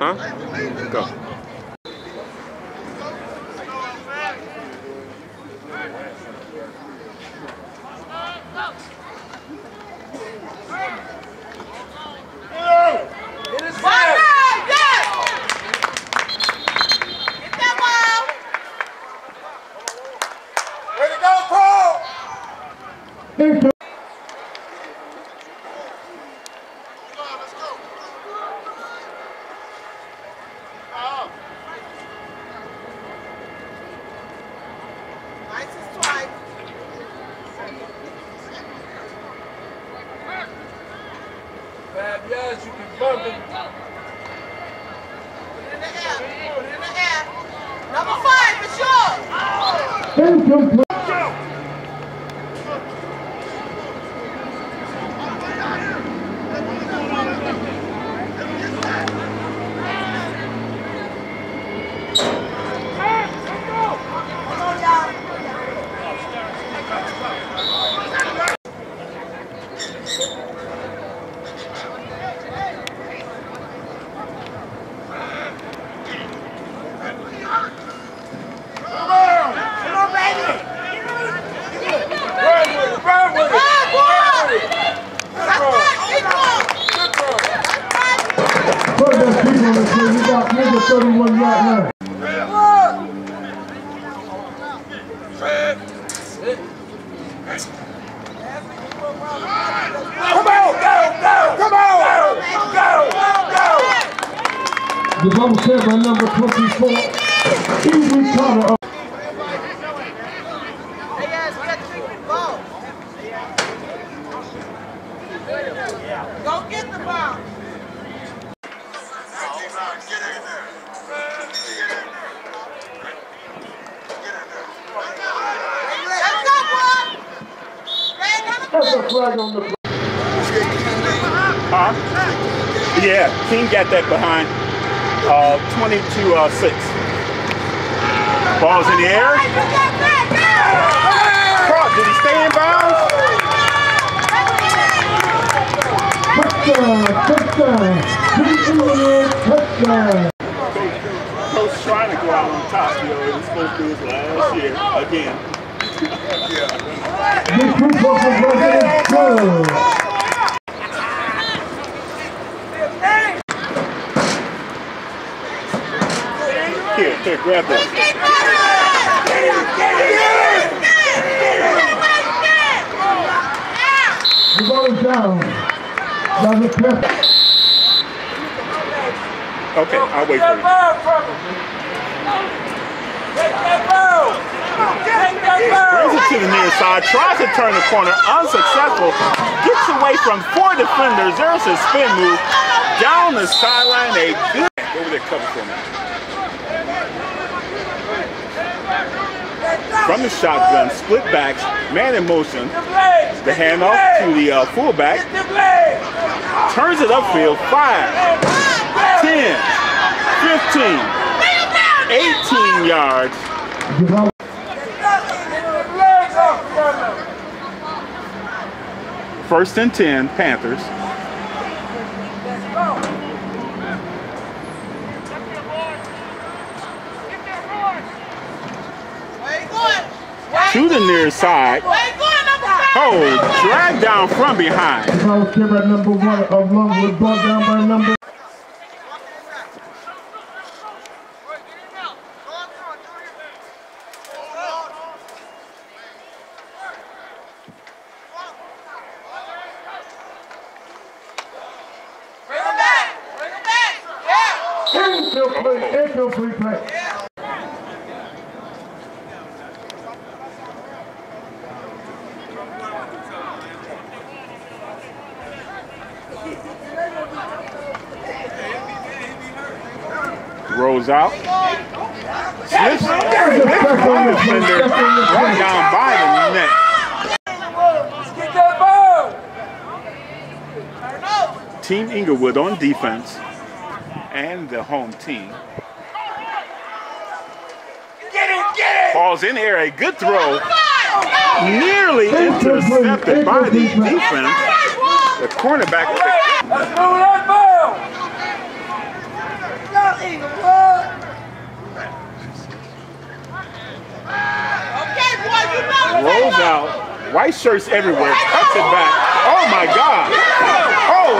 Huh? Go yards, you can bump it. Number five, for sure. Incomplete. The field. You got nigga 31 yard line. Come on, go, go, come on, go, go. The ball number 24. Easy Carter. Go get the ball. Let's go, boy. Red on the That's a flag on the Huh? Yeah, King got that behind. Uh, 22 uh, 6. Ball's in the air. Cross, did he stay in bounds? Touchdown. Touchdown. Touchdown. Coach trying to go out on top, you know, it was supposed to do his last year again. Here, here, grab. The. Okay, I'll wait for you. Brings it to the near side, tries to turn the corner, unsuccessful. Gets away from four defenders. There's a spin move. Down the sideline, a good. Go over there, cover for. From the shotgun, split backs, man in motion. The handoff to the uh, fullback. Turns it upfield. 5, 10, 15, 18 yards. The ball The blades off from him. First and 10, Panthers. To the near side. Oh, dragged down from behind. Number one of Longwood. Down by number. Bring him back. Bring him back. Yeah. Incomplete. Incomplete play. Rolls out. Slips. There's a Slips step on the defender. Down by the neck. Let's get that ball. Turn over. Team Englewood on defense and the home team. Get it, get it. Balls in the air, a good throw. Nearly intercepted by the defense. The cornerback. Let's move that ball. Englewood. Okay, boy, you know. Rolls out. White shirts everywhere. Cuts it back. Oh my God. Oh,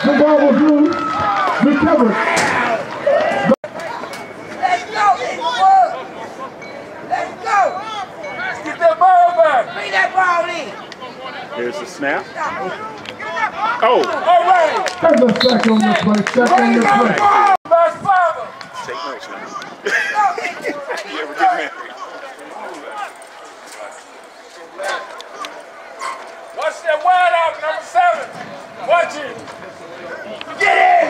The ball was loose. Recovered. Let's go, Englewood. Let's go. Get that ball back. Bring that ball in. Here's the snap. Stop it. Oh, All a on the play. Sack on the play. Take notes married? Watch that out, number seven. Watch it. Get.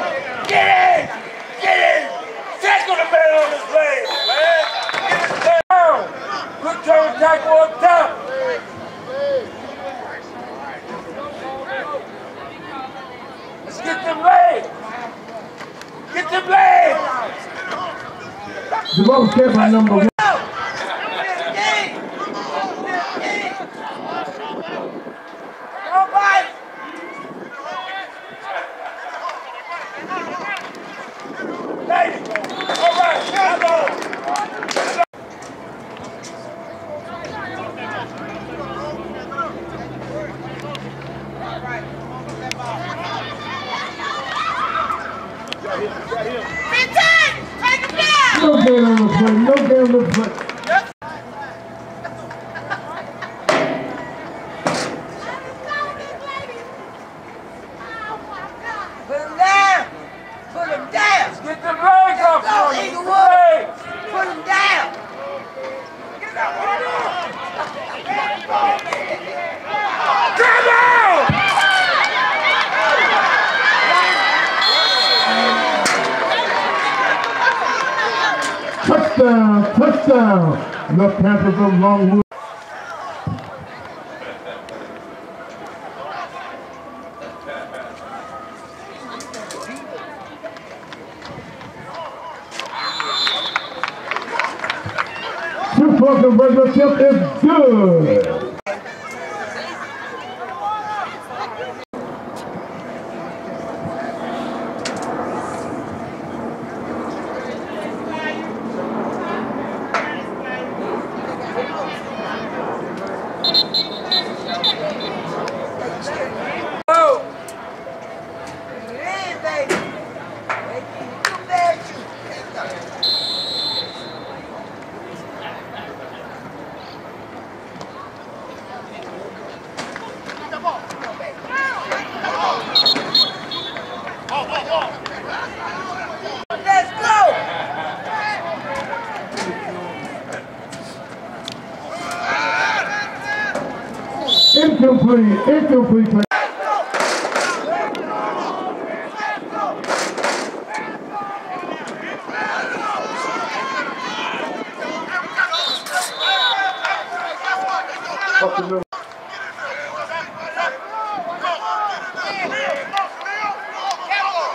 Get. Get the man on his leg, man. Get his down. Good tackle up top. Let's get them legs. Get them. The ball was number one. Go. Fifteen. Fifteen. Nobody. There you go. All right. Come on. Fifteen. Take him down. No gain on the play. No gain on the play. Put him down. Put him down. Get them legs off Let's go, him. Get them Englewood. legs. Put him down. Come on! Touchdown. Touchdown. The Panthers of Longwood. Two point conversion attempt is good. Go! Bring it in, baby. Make you do that shoot. Let's go. Let's go. Incomplete. Incomplete. play. Up the middle.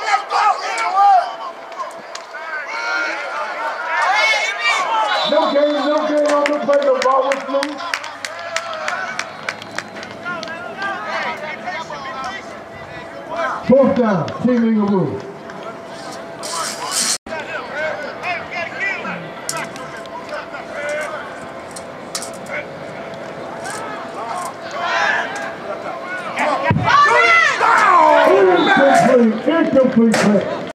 Let's go, Englewood. Hey, No gain, no gain on the play. The ball was loose. Fourth down. Team Englewood. Incomplete. Incomplete play.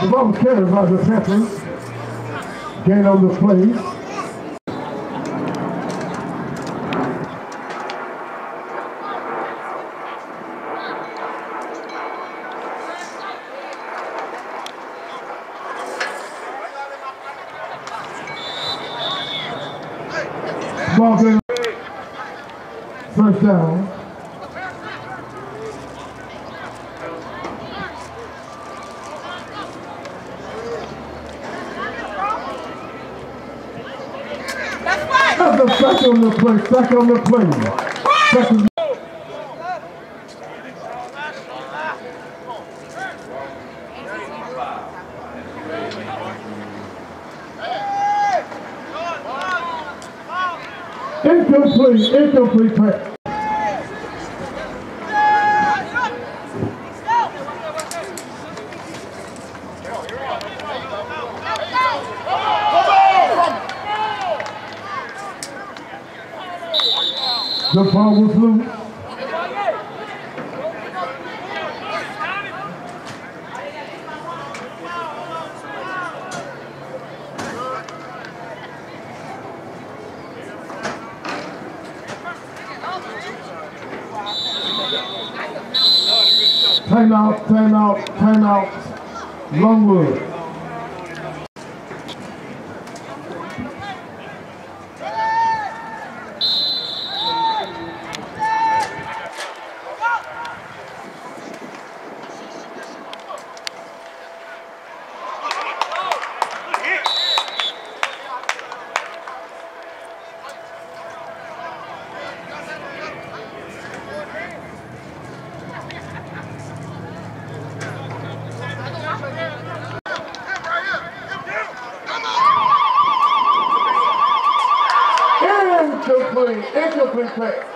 The ball was carried by the Panthers. Gain on the play. First down. That's right. That's a sack on the play. Sack on the play. Second. Incomplete, incomplete pass. The was loose. Timeout, timeout, timeout. Longwood. Incomplete